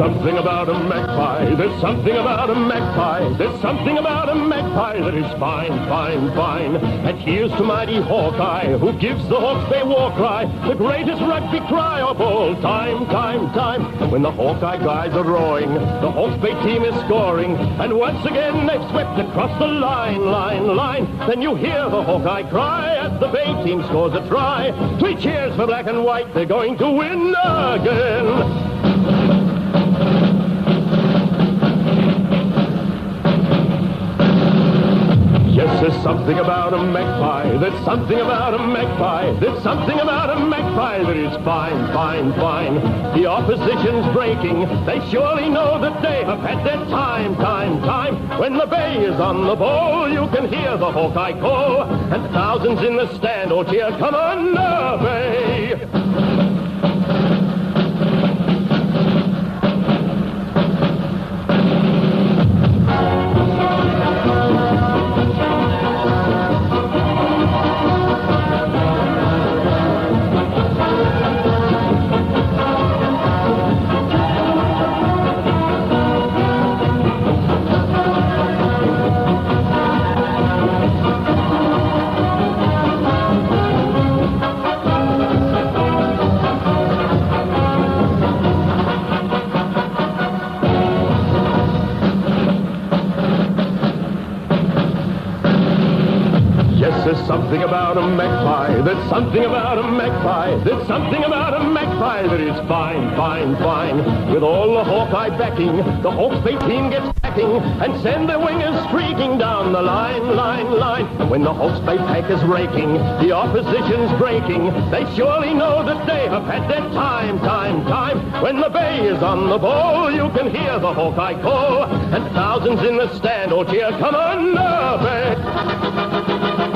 something about a magpie. There's something about a magpie. There's something about a magpie that is fine, fine, fine. And here's to mighty Hawkeye, who gives the Hawke's Bay war cry, the greatest rugby cry of all time, time, time. When the Hawkeye guys are rowing, the Hawke's Bay team is scoring, and once again they've swept across the line, line, line. Then you hear the Hawkeye cry as the Bay team scores a try. Three cheers for black and white, they're going to win again. Something about a magpie. There's something about a magpie. There's something about a magpie that is fine, fine, fine. The opposition's breaking. They surely know that they have had their time, time, time. When the bay is on the ball, you can hear the Hawkeye call. And thousands in the stand all cheer, come on, the bay. Something about a magpie. There's something about a magpie. There's something about a magpie that is fine, fine, fine. With all the Hawkeye backing, the Hawke's Bay team gets backing and send their wingers streaking down the line, line, line. When the Hawke's Bay pack is raking, the opposition's breaking. They surely know that they have had their time, time, time. When the Bay is on the ball, you can hear the Hawkeye call, and thousands in the stand all cheer, come on, Bay.